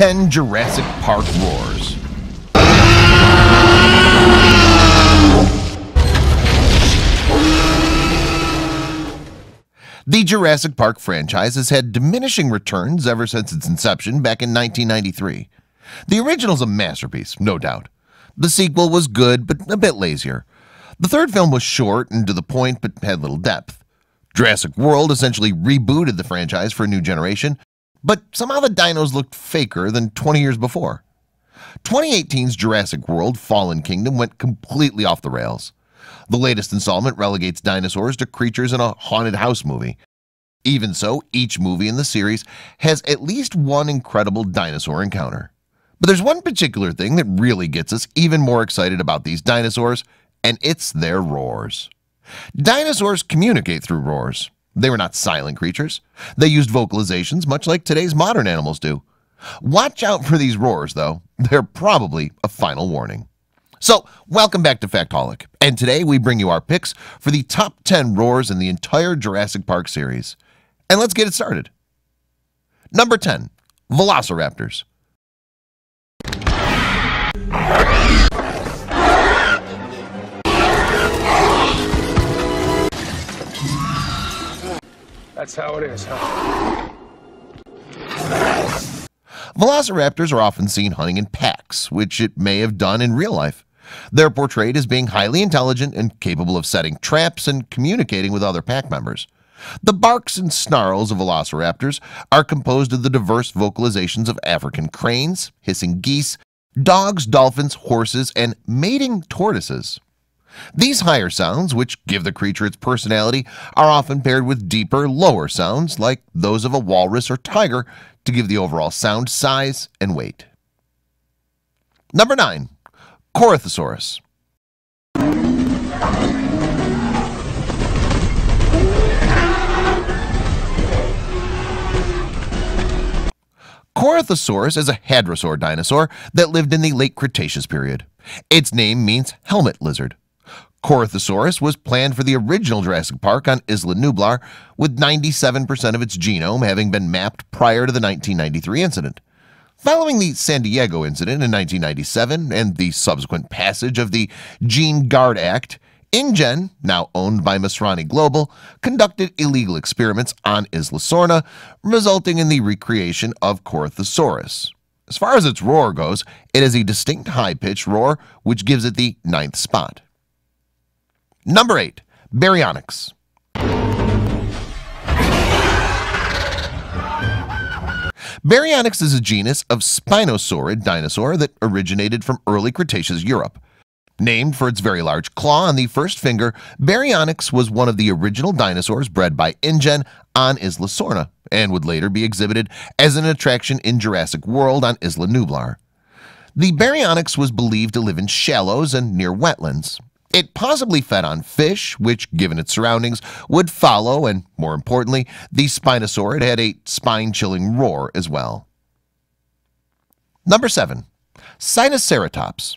10 Jurassic Park Roars The Jurassic Park franchise has had diminishing returns ever since its inception back in 1993. The original's a masterpiece, no doubt. The sequel was good, but a bit lazier. The third film was short and to the point, but had little depth. Jurassic World essentially rebooted the franchise for a new generation, but somehow the dinos looked faker than 20 years before. 2018's Jurassic World Fallen Kingdom went completely off the rails. The latest installment relegates dinosaurs to creatures in a haunted house movie. Even so, each movie in the series has at least one incredible dinosaur encounter. But there's one particular thing that really gets us even more excited about these dinosaurs, and it's their roars. Dinosaurs communicate through roars. They were not silent creatures. They used vocalizations much like today's modern animals do. Watch out for these roars, though. They're probably a final warning. So welcome back to Factholic and today we bring you our picks for the top 10 roars in the entire Jurassic Park series and let's get it started number 10 Velociraptors That's how it is, huh? Velociraptors are often seen hunting in packs, which it may have done in real life. They're portrayed as being highly intelligent and capable of setting traps and communicating with other pack members. The barks and snarls of velociraptors are composed of the diverse vocalizations of African cranes, hissing geese, dogs, dolphins, horses, and mating tortoises. These higher sounds, which give the creature its personality, are often paired with deeper, lower sounds like those of a walrus or tiger to give the overall sound size and weight. Number 9 Corythosaurus Corythosaurus is a hadrosaur dinosaur that lived in the late Cretaceous period. Its name means helmet lizard. Corythosaurus was planned for the original Jurassic Park on Isla Nublar, with 97% of its genome having been mapped prior to the 1993 incident. Following the San Diego incident in 1997 and the subsequent passage of the Gene Guard Act, InGen, now owned by Masrani Global, conducted illegal experiments on Isla Sorna, resulting in the recreation of Corythosaurus. As far as its roar goes, it is a distinct high-pitched roar which gives it the ninth spot. Number 8. Baryonyx Baryonyx is a genus of spinosaurid dinosaur that originated from early Cretaceous Europe. Named for its very large claw on the first finger, Baryonyx was one of the original dinosaurs bred by InGen on Isla Sorna and would later be exhibited as an attraction in Jurassic World on Isla Nublar. The Baryonyx was believed to live in shallows and near wetlands. It possibly fed on fish, which, given its surroundings, would follow, and more importantly, the Spinosaurid had a spine-chilling roar as well. Number 7. Sinoceratops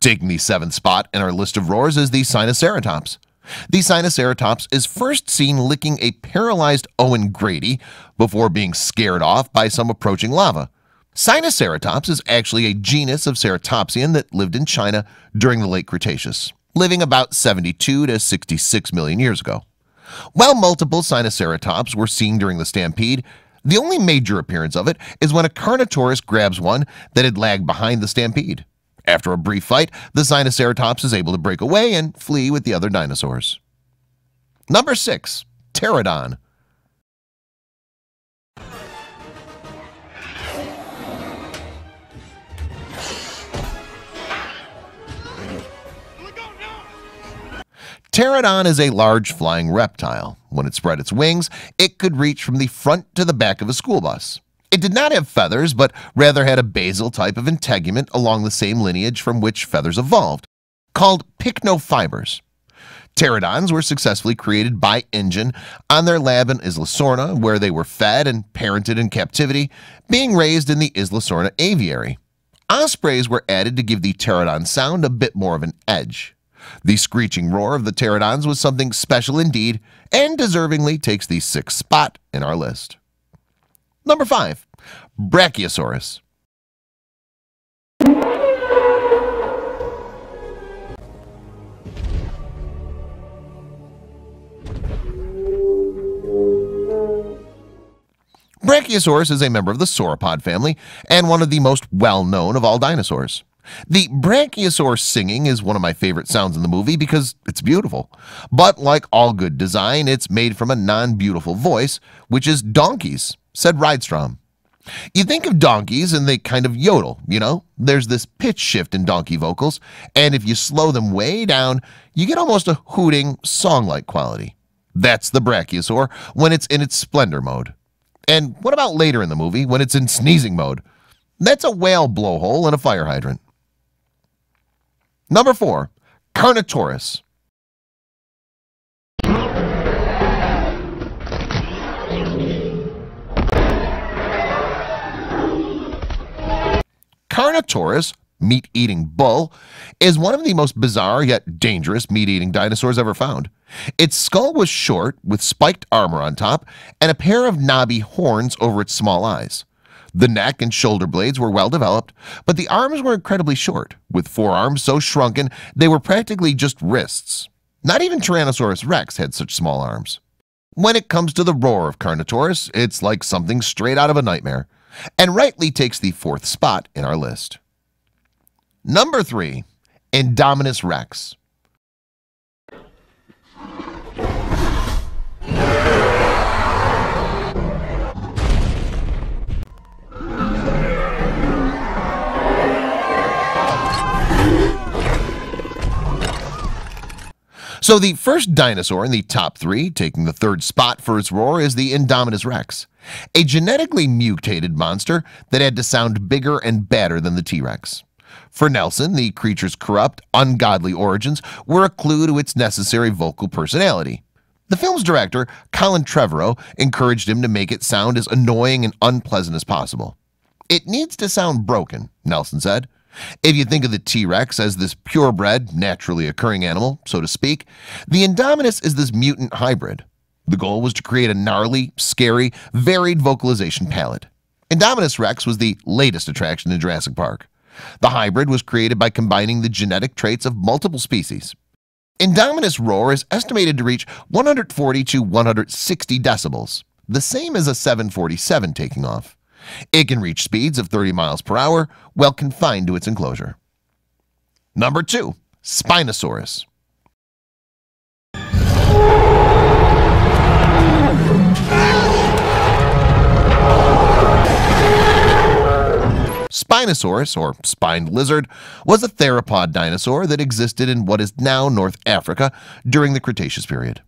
Taking the seventh spot in our list of roars is the Sinoceratops. The Sinoceratops is first seen licking a paralyzed Owen Grady before being scared off by some approaching lava. Sinoceratops is actually a genus of ceratopsian that lived in China during the late Cretaceous, living about 72 to 66 million years ago. While multiple Sinoceratops were seen during the stampede, the only major appearance of it is when a Carnotaurus grabs one that had lagged behind the stampede. After a brief fight, the Sinoceratops is able to break away and flee with the other dinosaurs. Number 6. Pterodon Pterodon is a large flying reptile. When it spread its wings, it could reach from the front to the back of a school bus. It did not have feathers, but rather had a basal type of integument along the same lineage from which feathers evolved, called pycnofibers. Pterodons were successfully created by InGen on their lab in Isla Sorna, where they were fed and parented in captivity, being raised in the Isla Sorna aviary. Ospreys were added to give the pterodon sound a bit more of an edge. The screeching roar of the pterodons was something special indeed and deservingly takes the sixth spot in our list. Number 5. Brachiosaurus Brachiosaurus is a member of the sauropod family and one of the most well-known of all dinosaurs. The brachiosaur singing is one of my favorite sounds in the movie because it's beautiful. But like all good design, it's made from a non-beautiful voice, which is donkeys, said Rydstrom. You think of donkeys and they kind of yodel, you know? There's this pitch shift in donkey vocals, and if you slow them way down, you get almost a hooting, song-like quality. That's the brachiosaur when it's in its splendor mode. And what about later in the movie when it's in sneezing mode? That's a whale blowhole and a fire hydrant. Number 4. Carnotaurus Carnotaurus, meat-eating bull, is one of the most bizarre yet dangerous meat-eating dinosaurs ever found. Its skull was short, with spiked armor on top, and a pair of knobby horns over its small eyes. The neck and shoulder blades were well developed, but the arms were incredibly short, with forearms so shrunken they were practically just wrists. Not even Tyrannosaurus rex had such small arms. When it comes to the roar of Carnotaurus, it's like something straight out of a nightmare, and rightly takes the fourth spot in our list. Number 3. Indominus rex So the first dinosaur in the top three, taking the third spot for its roar, is the Indominus rex, a genetically mutated monster that had to sound bigger and badder than the T-Rex. For Nelson, the creature's corrupt, ungodly origins were a clue to its necessary vocal personality. The film's director, Colin Trevorrow, encouraged him to make it sound as annoying and unpleasant as possible. It needs to sound broken, Nelson said. If you think of the T-Rex as this purebred, naturally occurring animal, so to speak, the Indominus is this mutant hybrid. The goal was to create a gnarly, scary, varied vocalization palette. Indominus Rex was the latest attraction in Jurassic Park. The hybrid was created by combining the genetic traits of multiple species. Indominus roar is estimated to reach 140 to 160 decibels, the same as a 747 taking off. It can reach speeds of 30 miles per hour while confined to its enclosure. Number 2. Spinosaurus Spinosaurus, or spined lizard, was a theropod dinosaur that existed in what is now North Africa during the Cretaceous period.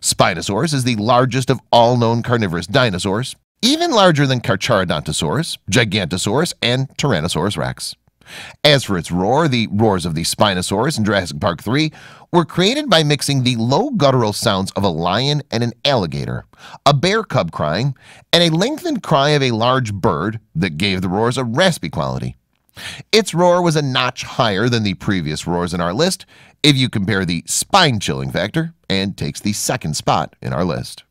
Spinosaurus is the largest of all known carnivorous dinosaurs, even larger than Carcharodontosaurus, Gigantosaurus, and Tyrannosaurus rex. As for its roar, the roars of the Spinosaurus in Jurassic Park 3 were created by mixing the low guttural sounds of a lion and an alligator, a bear cub crying, and a lengthened cry of a large bird that gave the roars a raspy quality. Its roar was a notch higher than the previous roars in our list if you compare the spine-chilling factor and takes the second spot in our list.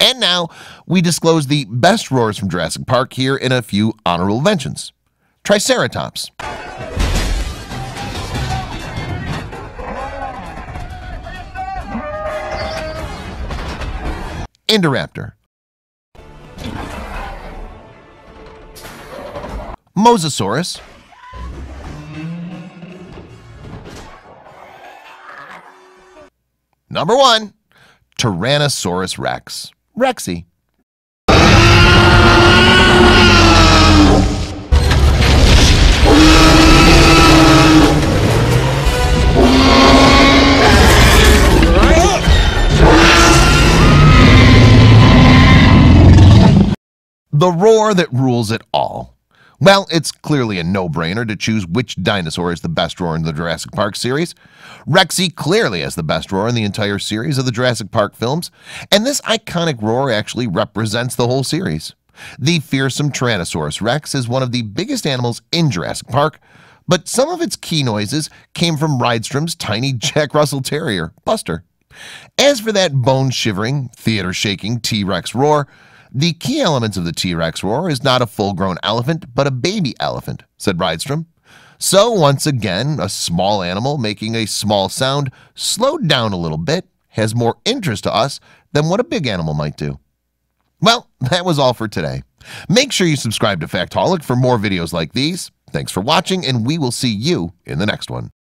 And now we disclose the best roars from Jurassic Park here in a few honorable mentions. Triceratops. Indoraptor. Mosasaurus. Number one, Tyrannosaurus rex. Rexy. The roar that rules it all. Well, it's clearly a no-brainer to choose which dinosaur is the best roar in the Jurassic Park series. Rexy clearly has the best roar in the entire series of the Jurassic Park films, and this iconic roar actually represents the whole series. The fearsome Tyrannosaurus rex is one of the biggest animals in Jurassic Park, but some of its key noises came from Rydstrom's tiny Jack Russell Terrier, Buster. As for that bone-shivering, theater-shaking T-Rex roar, the key elements of the T-Rex roar is not a full-grown elephant, but a baby elephant, said Rydstrom. So once again, a small animal making a small sound, slowed down a little bit, has more interest to us than what a big animal might do. Well, that was all for today. Make sure you subscribe to Factholic for more videos like these. Thanks for watching, and we will see you in the next one.